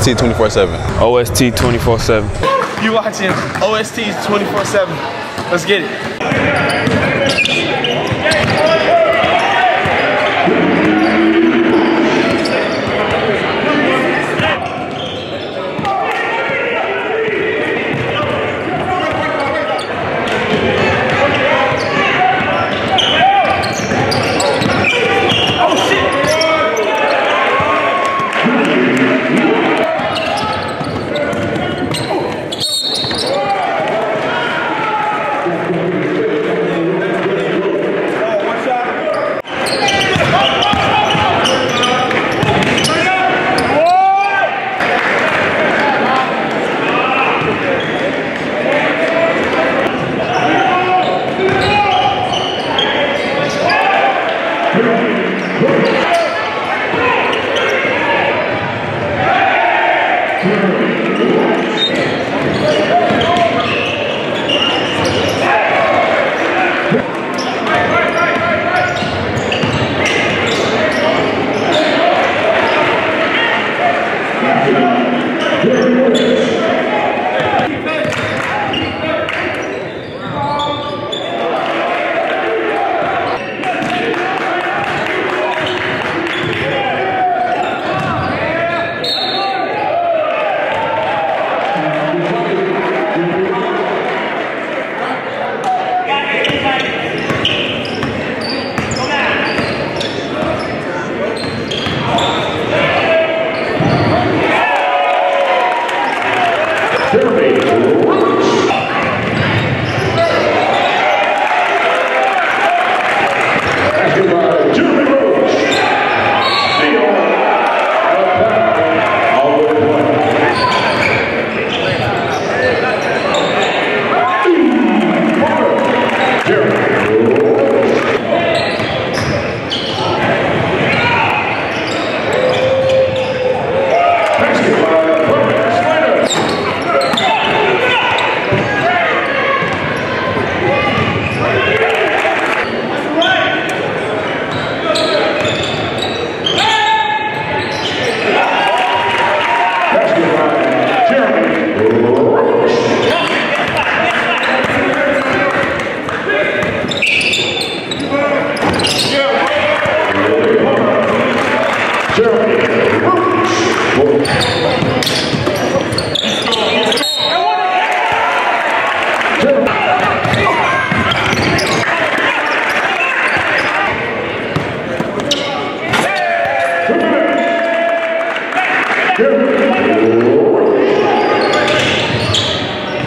OST 24/7. OST 24/7. You watching OST 24/7? Let's get it. Deus. Derby. Here.